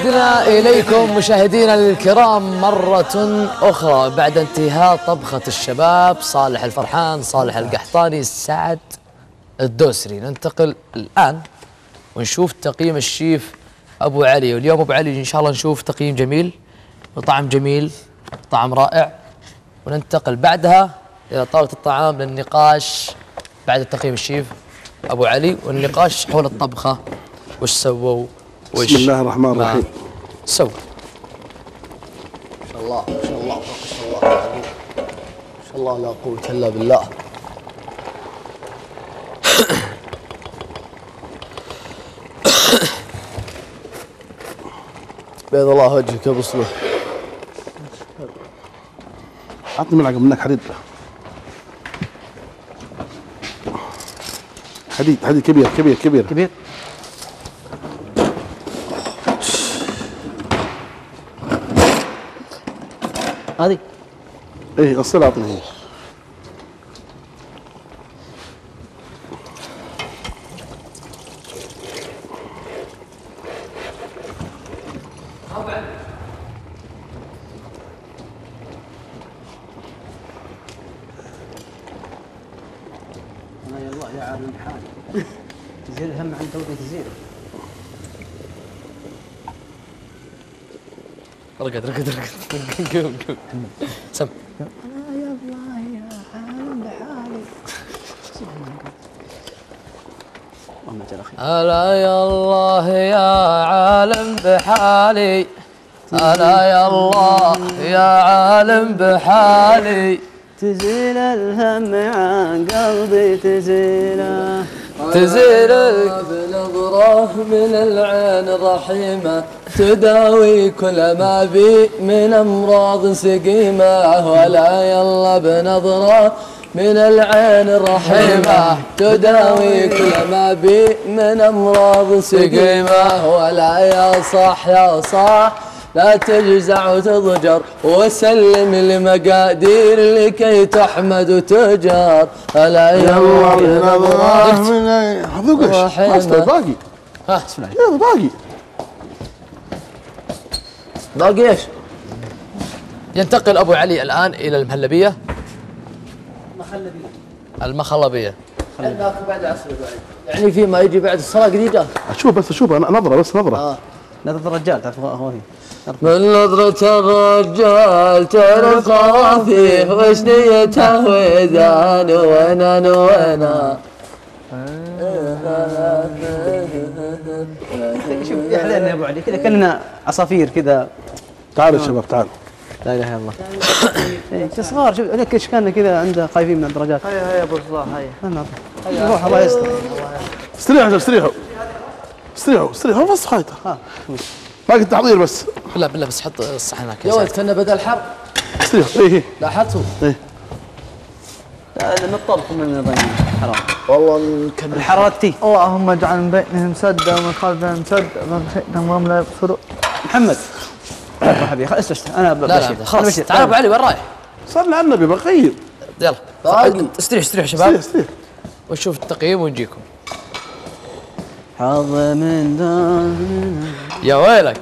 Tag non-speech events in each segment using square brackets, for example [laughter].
عدنا إليكم مشاهدينا الكرام مرة أخرى بعد انتهاء طبخة الشباب صالح الفرحان صالح القحطاني سعد الدوسري. ننتقل الآن ونشوف تقييم الشيف أبو علي. واليوم أبو علي إن شاء الله نشوف تقييم جميل وطعم جميل طعم رائع. وننتقل بعدها إلى طاولة الطعام للنقاش بعد تقييم الشيف أبو علي والنقاش حول الطبخة وش سووا بسم الله الرحمن الرحيم. سووا ما شاء الله ما شاء الله ما شاء الله. ما شاء الله لا قوة إلا بالله. بيض الله وجهك يا أبو صلوح عطني ملعقه منك حديد. حديد حديد كبير كبير كبير. كبير؟ هذه. إيه غسل اعطني هي أنا يا الله يا عالم حالي تزيل [laughs] هم عن دوري تزيل رقد رقد رقد قوم قوم سم. اللهم أجل أخي ألا يا الله يا عالم بحالي. ألا يا الله يا عالم بحالي. تزيل الهم عن قلبي تزيله تزيل بنظرة من العين الرحيمة تداوي كل ما بي من أمراض سقيمة. ولا يلا بنظرة من العين الرحيمة تداوي كل ما بي من أمراض سقيمة. ولا يا صح يا صح لا تجزع وتضجر وسلم لمقادير لكي تحمد وتجار. ألا يلا بنظرة إيش رحمة. خلاص طيب، باقي. ها الله باقي. باقي إيش؟ ينتقل أبو علي الآن إلى المهلبية. المخلبية. عندك بعد عصر يعني في ما يجي بعد الصلاة قديدة. أشوف بس أشوف أنا نظرة بس نظرة. آه. نظرة الرجال تعرف هو فيه من نظرة الرجال تعرف خرافيه وش نيته وإذا نوينا نوينا [laughs] شوف يحلى يا أبو علي. كذا كأننا عصافير كذا. تعالوا يا شباب تعالوا. لا إله إلا الله. [coughs] إيه، شو صغار؟ شوف لك إيش كان كذا عنده خايفين من الدرجات هيا هيا أبو صلاح هيا. نعطي. روح الله يستر. استريحوا يا استريحوا. استريحوا استريحوا بس خايطة. ها. باقي التحضير بس. بالله بالله بس حط الصحن هناك يا يا ولد. كنا بدل الحرب استريحوا إيه إيه. لاحظتوا؟ إيه. هذا من الطبخ من البين حرام والله كان الحرارة تي. اللهم اجعل من بينهم سدا ومن خلفهم سدا ومن وهم لا يبصرون. محمد. مرحبا خلاص اسلست أنا لا لا خلاص. تعال. أبو علي وين رايح؟ صلي على النبي بغير يلا. استريح استريح استريح شباب. استريح ونشوف التقييم ونجيكم. حظ من دار يا ويلك.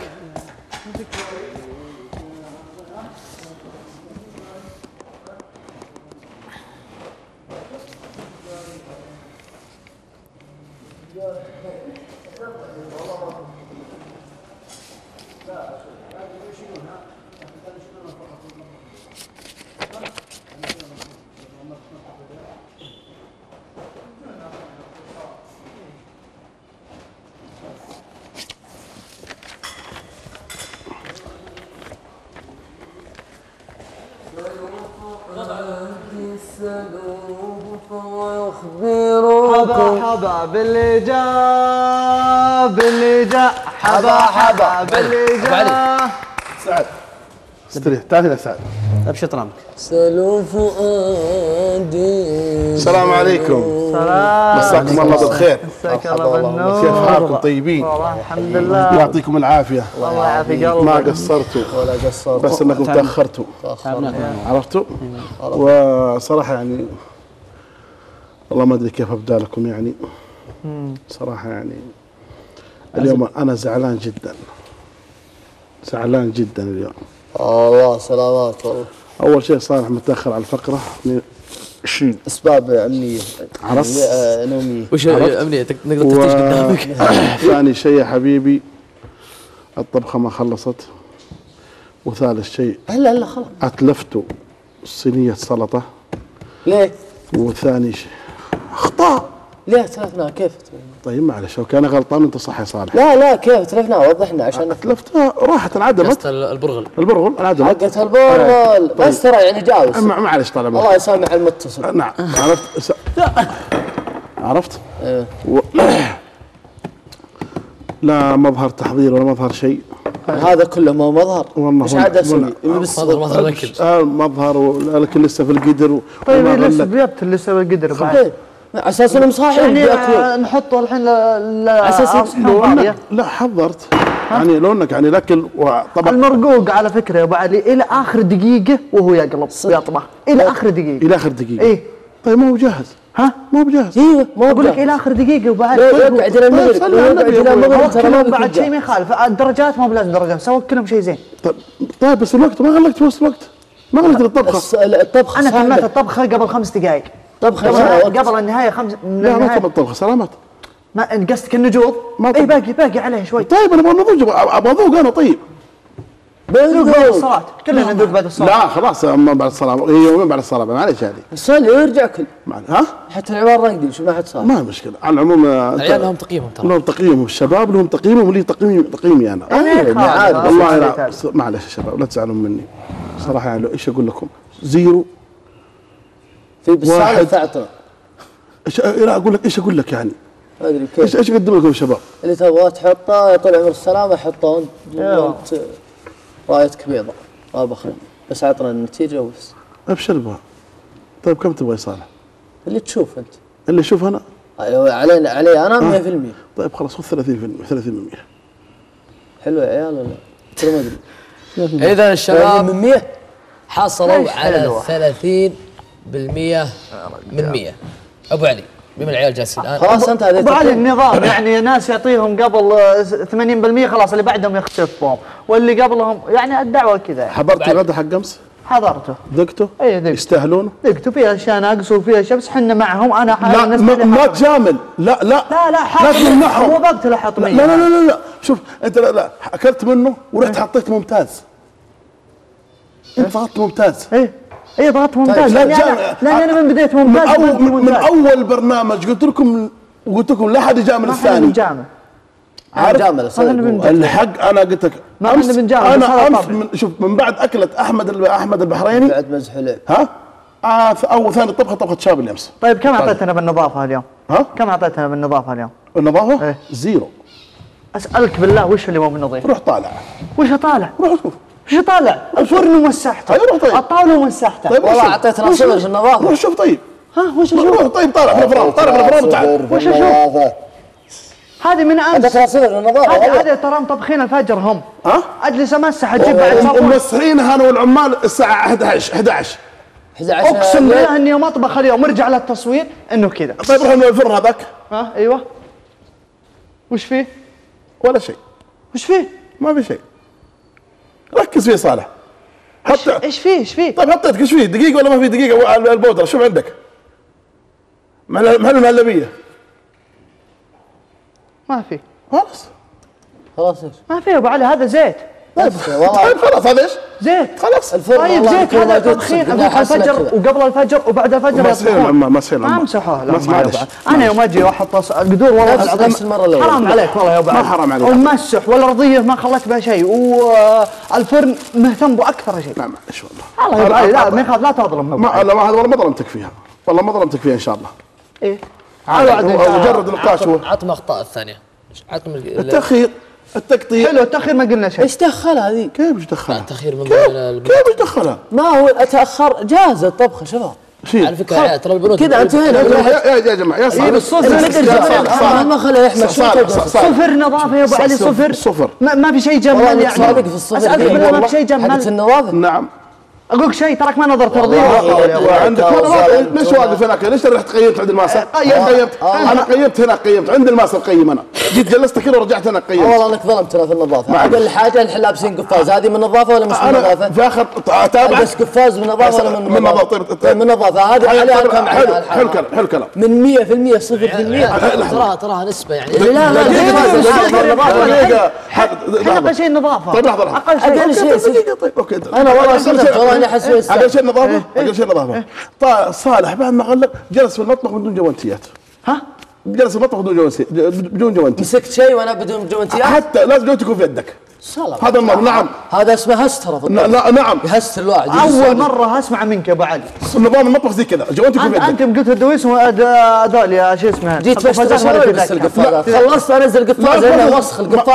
حبا حبا باللي جاء باللي جاء حبا. حبا باللي. جاء سعد. استريح تعال هنا سعد. ابشط رامك سلو فؤادي السلام عليكم. سلام. مساكم الله بالخير. مساك الله بالنور. كيف حالكم طيبين؟ والله الحمد لله. يعطيكم العافية. الله يعافي ما قلبك قصرتوا. ولا قصر بس إنكم تأخرتوا. عرفتوا؟ وصراحة يعني والله ما أدري كيف أبدأ لكم يعني. صراحة يعني اليوم أنا زعلان جدا. زعلان جدا اليوم. الله سلامات والله أول شيء صالح متأخر على الفقرة. 20 أسباب امنيه عرفت؟ نومية. وش؟ امنيه نقدر تفتش قدامك؟ [coughs] ثاني شيء يا حبيبي الطبخة ما خلصت. وثالث شيء هلا هلا خلاص. اتلفتوا صينية سلطة. ليه؟ وثاني شيء ليه تلفنا؟ كيف؟ طيب معلش لو كان غلطان انت صح يا صالح. لا لا كيف؟ تلفنا وضحنا عشان اتلفتها راحت انعدمت. البرغل. البرغل انعدمت. حقة البرغل. طيب. بس ترى يعني جاوز ما- معلش طال عمرك الله يسامح المتصل. نعم. عرفت؟ س... عرفت. و... لا مظهر تحضير ولا مظهر شيء. هذا كله ما مظهر. والله إيش والله- عاد أسوي؟ مظهر مظهر الأكل. آه مظهر ولكن لسه في القدر طيب لسه. بيبت لسه بالقدر بعد إيه. على أساس إنهم صاحيين يعني نحطه الحين ل- أصحاب لو. انك لا حضرت. يعني لو إنك يعني الاكل وطبق المرقوق على فكرة يا أبو علي إلى آخر دقيقة وهو يقلب يطبخ إلى آخر دقيقة. إلى آخر دقيقة. إيه. طيب ما هو جاهز. ها؟ ما هو جاهز أيوه ما أقول لك. إلى آخر دقيقة طيب يقعد إلى المغرب يقعد إلى. المغرب ترى بعد شيء ما يخالف. الدرجات ما بلازم درجات سووا كلهم شيء زين. طيب طيب بس الوقت ما غلقت وسط الوقت. ما غلقت الطبخة. الس- الطبخ أنا. تميت الطبخة قبل خمس دقائق. طبخ قبل قبل النهاية خمس من لا ما تم الطبخه سلامات. ما قصدك النجوض ما اي. باقي باقي عليه شوي. طيب أنا أبغى نضوج أبغى أذوق أنا طيب. ذوق بعد الصلاة. كلنا نذوق بعد الصلاة. لا خلاص أما بعد الصلاة. هي يومين بعد الصلاة معلش هذه. صلي ويرجع كل. ها؟ حتى العمار رقدي شوف ما حد صار. ما مشكلة. على العموم آه، العيال لهم تقييمهم ترى. لهم تقييمهم الشباب لهم تقييمهم ولي تقييمي تقييمي أنا. أنا أيوة، عادي. والله معلش يا شباب لا تزعلون مني. صراحة يعني إيش أقول لكم؟ زيرو في بالصالة واحد. تعطى إيش لا أقول لك؟ إيش أقول لك يعني؟ ما أدري إيش كيف. إيش اقدم لكم يا شباب؟ اللي تبغاه تحطه يا طول عمر السلامة حطه وأنت وانت رايتك بيضة ما بخل. بس عطنا النتيجة وبس. أبشر بها. طيب كم تبغى يا صالح اللي تشوف أنت. اللي شوف أنا؟ أيوة، علي علي أنا 100% طيب خلاص خذ 30% 30% حلو يا عيال ولا؟ ترى ما أدري. اذا الشباب من 100 حصلوا على حلوة؟ 30 بالمية من 100 أبو علي بما العيال جالسين الآن. خلاص أنت أبو علي. النظام يعني ناس يعطيهم قبل آه، 80% خلاص اللي بعدهم يختفون. واللي قبلهم يعني الدعوة كذا. حضرت الغداء حق امس حضرته. ذقته اي ذقت يستاهلون ذقت فيها اشياء ناقص وفيها شمس حنا معهم أنا لا ما, ما تجامل لا لا. لا لا حاط لا تمنحهم هو لا مية. لا لا لا, لا. شوف أنت لا, لا. أكلت منه ورحت حطيت ممتاز. أنت ضغطت ممتاز. إيه. إيه ضغط ممتاز لا، لاني أنا لاني أنا من من ممتاز اول من, من ممتاز. أول برنامج قلت لكم قلت لكم لا حد يجامل ما الثاني عارف؟ جامل ما إحنا بنجامل الحق أنا قلت لك ما إحنا بنجامل، أنا أمس. من شوف من بعد أكلة أحمد أحمد البحريني بعد مزح عليك ها آه ث- اول ثاني طبخة طبخة شاب اللي امس طيب كم أعطيتنا بالنظافة اليوم؟ ها كم أعطيتنا بالنظافة اليوم؟ النظافة إيه. zero أسألك بالله وش اللي مو بنظيف؟ روح طالع وش طالع؟ روح شوف وش طالع؟ الفرن ومسحته طيب روح طيب. الطاولة ومسحته طيب والله. اعطيتنا صور النظافة. روح شوف طيب ها وش أشوف؟ روح طيب طالع في الافران طالع في الافران وتعال وش أشوف؟ هذه من أمس عندك صور في النظافة هذه. هذه ترى مطبخين الفجر هم ها أجلس امسح أجيب بعد صابون موسعين أنا والعمال الساعة 11 11 11 أقسم بالله إني يوم اطبخ اليوم ارجع للتصوير إنه كذا طيب روح الفرن هذاك ها أيوه وش فيه؟ ولا شيء وش فيه؟ ما في شيء ركز فيه صالح. إيش حتى إيش فيه؟ إيش فيه؟ طيب حطيتك إيش فيه؟ دقيقة ولا ما في دقيقة؟ البودره شوف عندك. محل محل المهلبية. ما في. خلاص. خلاص إيش؟ ما في يا أبو علي هذا زيت. طيب. طيب خلاص هذا إيش؟ زيت خلاص الفرن طيب زيت ما هذا تدخين حسنا الفجر. وقبل الفجر وبعد الفجر مسحين يطبخون. العمال مسحين ما امسحوه لا ما. أنا يوم أجي واحط أص- قدور والله العظيم نفس المرة الأولى. حرام عليك والله يا أبو ما. حرام عليك. ومسح والأرضية ما خليت بها شيء والفرن مهتم بأكثر شيء لا معلش والله الله علي لا ما يخاف لا تظلم ما. لا ما هذا والله ما ظلمتك فيها والله ما ظلمتك فيها إن شاء الله إيه مجرد نقاش عطنا أخطاء الثانية عطنا ال- التأخير التقطيع حلو التأخير ما قلنا شيء إيش دخل هذه؟ كيف إيش دخلها؟ التأخير من كيف ضمن الب- كيف إيش دخلها؟ ما هو اتاخر جاهز الطبخة شباب على فكرة ترى البنود كذا انتهينا يا جماعة يا جماعة يا صالح نقدر صالح، صالح. ما خلى صالح. صفر نظافة يا أبو علي صفر، صفر. ما, في شيء جمال يعني صادق في الصفر أسألك دي. بالله ما. في شيء جمال النظافه نعم أقول لك شيء تراك ما نظر ترضيه والله ليش واقف هناك ليش رحت قيمت عند الماسة؟ قيمت. أنا قيمت آه. أنا قيمت هناك قيمت عند الماسة قيم أنا جيت جلست كذا ورجعت هناك آه قيمت والله انك ظلمتنا في النظافه. أقل حاجة نحن لابسين قفاز هذه من نظافه ولا مش من أنا نظافه؟ في اخر اتابعك البس قفاز من نظافه ولا من من نظافه؟ نظافة. طيب، طيب من نظافه هذه عليها كم حلو حلو؟ كلام حلو كلام من 100% 0% تراها تراها نسبه يعني لا لا دقيقة أقل شيء النظافه طيب لحظة لحظة أقل شيء طيب okay أنا والله صدق شيء- اني احس أقل شيء نظافة أقل شيء نظافة طيب صالح بعد ما غلق جلس في المطبخ بدون جوانتيات. ها؟ جلس في المطبخ بدون جوانتيات بدون جوانتي. مسكت شيء وأنا بدون جوانتيات؟ حتى لازم جوانتي يكون في يدك. سلام. هذا المرة نعم. هذا اسمه. ن- نعم. يهستر الواحد. أول مرة اسمع منك يا أبو علي. نظام المطبخ زي كذا. جوانتي يكون انت في يدك. أنت قلت الدويس هذول يا شو اسمه. جيت فشت. القفازات. خلصت انزل قفاز. وسخ القفاز.